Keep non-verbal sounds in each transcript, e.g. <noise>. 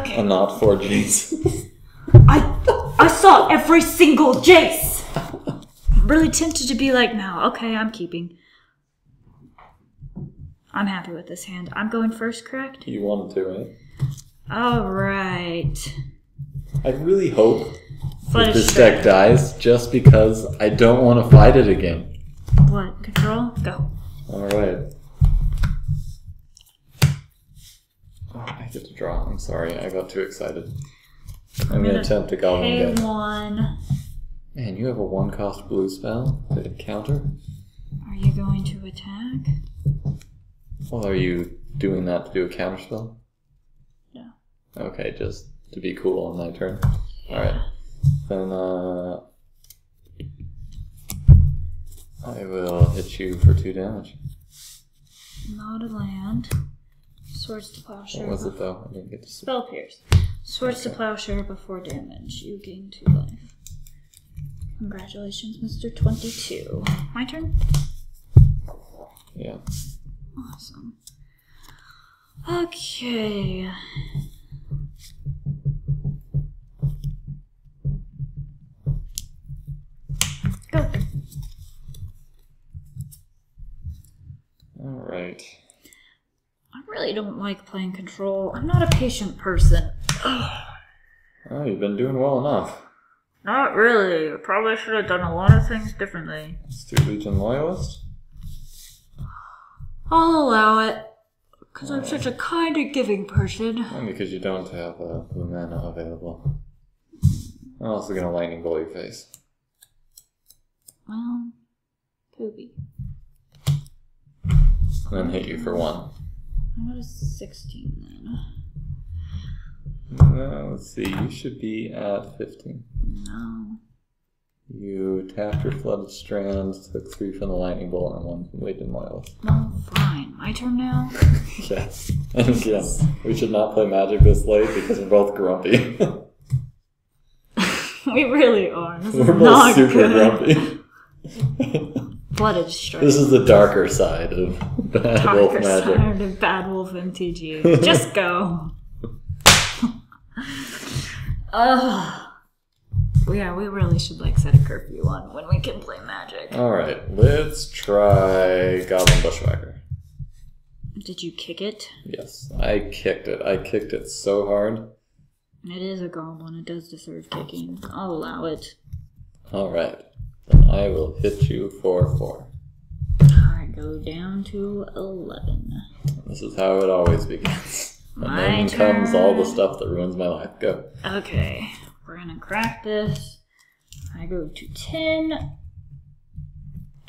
Okay. and not four Gs. I I saw every single Jace. I'm really tempted to be like, no, okay, I'm keeping. I'm happy with this hand. I'm going first, correct? you wanted to, right? All right. I really hope that this strand. deck dies just because I don't want to fight it again. What? Control? Go. Alright. Oh, I get to draw. I'm sorry, I got too excited. I'm, gonna, gonna attempt a goblin Pay one. Man, you have a one cost blue spell to counter? Are you going to attack? Well, are you doing that to do a counter spell? No. Okay, just to be cool on my turn. Alright. Then, uh. I will hit you for two damage. Not a land. Swords to plowshare. What was it though? I didn't get to see. Spell pierce. Swords to plowshare before damage. You gain two life. Congratulations, Mr. 22. My turn? Yeah. Awesome. Okay. Go. Alright. I don't like playing control. I'm not a patient person. <sighs> Oh, you've been doing well enough. Not really. I probably should have done a lot of things differently. Stu Legion Loyalist? <sighs> I'll allow it. Because I'm such a kind and giving person. And because you don't have uh, blue mana available. I'm also gonna lightning bolt your face. Well, poopy. And then hit you for one. I'm at a 16 then. Uh, let's see, you should be at 15. No. You tapped your flooded strands, took three from the lightning bolt and one from Legion Loyalist. Well, fine. My turn now? <laughs> yes. And again, we should not play magic this late because we're both grumpy. <laughs> we really are. This we're both super good. grumpy. <laughs> Blooded strike. this is the darker side of Bad Wolf Darker Magic. side of Bad Wolf MTG. Just go. <laughs> Ugh. Yeah, we really should like set a curfew on when we can play magic. Alright, let's try Goblin Bushwhacker. Did you kick it? Yes, I kicked it. I kicked it so hard. It is a goblin. It does deserve kicking. I'll allow it. Alright, then I will hit you for four. I go down to 11. This is how it always begins. And My then comes all the stuff that ruins my life. Go. Okay, we're gonna crack this. I go to 10. And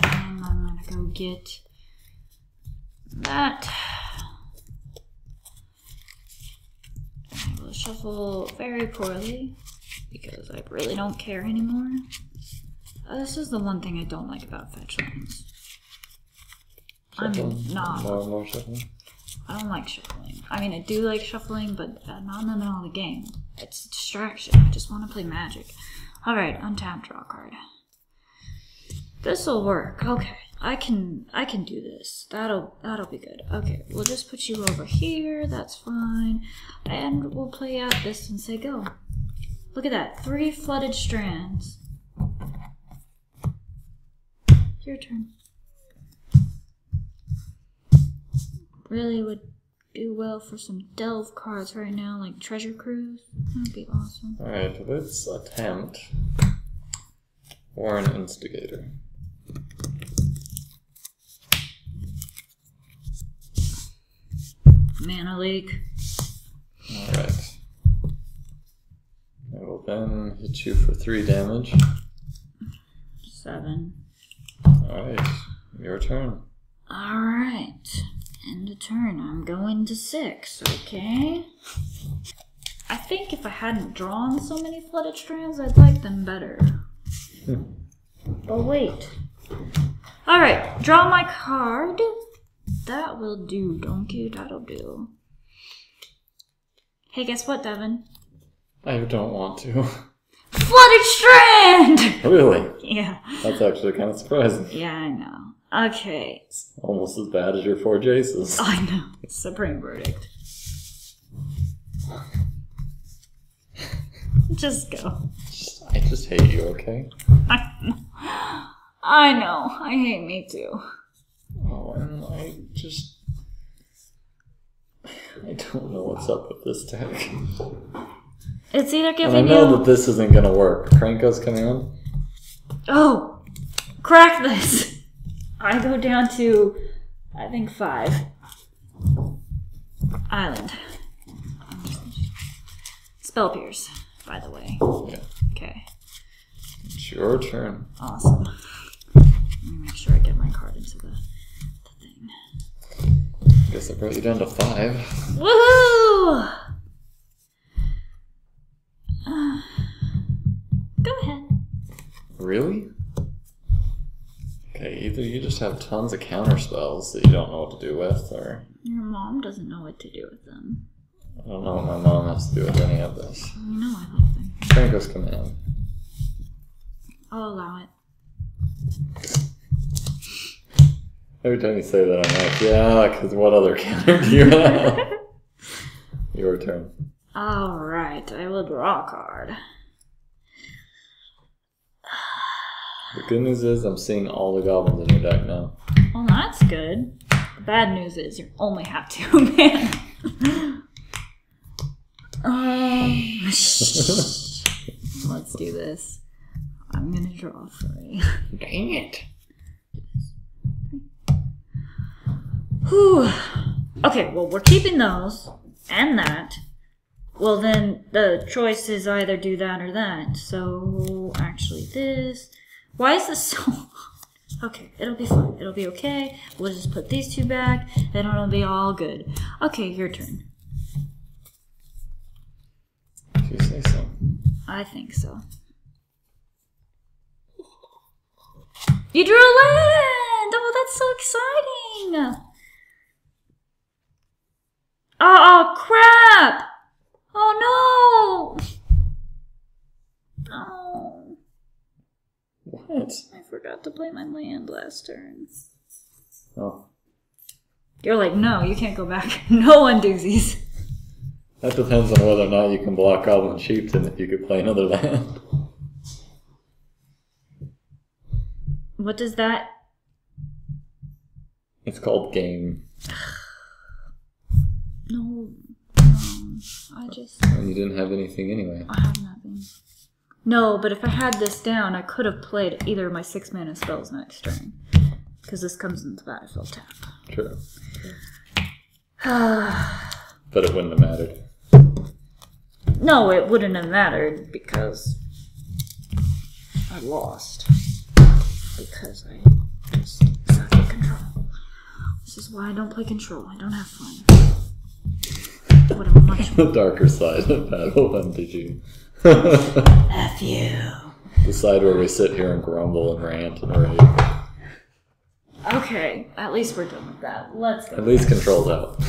I'm gonna go get that. I will shuffle very poorly because I really don't care anymore. Uh, this is the one thing I don't like about fetch lands. I'm not. More and more shuffling. I don't like shuffling. I mean, I do like shuffling, but not in the middle of the game. It's a distraction. I just want to play magic. All right, untap, draw card. This will work. Okay, I can I can do this. That'll that'll be good. Okay, we'll just put you over here. That's fine, and we'll play out this and say go. Look at that, three flooded strands. Your turn. really would do well for some delve cards right now, like Treasure Cruise. That'd be awesome. Alright, let's attempt Warren Instigator. Mana leak. Alright. I will then hit you for three damage. Seven. Alright, your turn. Alright. End of turn. I'm going to six, okay? I think if I hadn't drawn so many flooded strands, I'd like them better. Hmm. but wait. Alright, draw my card. That will do, donkey. That'll do. Hey, guess what, Devin? I don't want to. <laughs> Flooded strand! really? yeah. That's actually kind of surprising. Yeah, I know. Okay. Almost as bad as your four Jaces. <laughs> I know. Supreme verdict. Just go. I just hate you, okay? <laughs> I know. I hate me too. Oh, and I just. I don't know what's up with this deck. It's either And I giving know you. that this isn't gonna work. Krenko's Command? Oh, crack this. <laughs> I go down to, I think five. Island. Spell pierce, by the way. Yeah. Okay, It's your turn. awesome. Let me make sure I get my card into the, the thing. Guess I brought you down to five. Woohoo! Really? Okay, either you just have tons of counter spells that you don't know what to do with, or Your mom doesn't know what to do with them. I don't know what my mom has to do with any of this. You know I like them. Krenko's command. I'll allow it. Every time you say that, I'm like, yeah, because what other <laughs> counter do you have? <laughs> Your turn. All right, I will draw a card. The good news is I'm seeing all the goblins in your deck now. Well, that's good. The bad news is you only have two <laughs> man. um, <laughs> let's do this. I'm gonna draw three. Dang it. Whew. Okay, well, we're keeping those and that. Well, then the choice is either do that or that. So, actually, this. Why is this so. <laughs> Okay, it'll be fine. It'll be okay. We'll just put these two back, then it'll be all good. Okay, your turn. If you say so. I think so. You drew a land! Oh, that's so exciting! Oh, oh crap! Oh no! Oh, What? I forgot to play my land last turn. Oh. You're like, no, you can't go back. <laughs> No one doozies. That depends on whether or not you can block Goblin Chieftain if you could play another land. What does that? It's called game. No, no. I just. And you didn't have anything anyway. I have nothing. No, but if I had this down, I could have played either of my six mana spells next turn. Because this comes into the battlefield tap. True. <sighs> But it wouldn't have mattered. No, it wouldn't have mattered because I lost. Because I just suck at control. This is why I don't play control. I don't have fun. What a <laughs> much the darker side of Battle MTG. F you. the side where we sit here and grumble and rant and rave. Okay, at least we're done with that. Let's go. At least controls <laughs> out.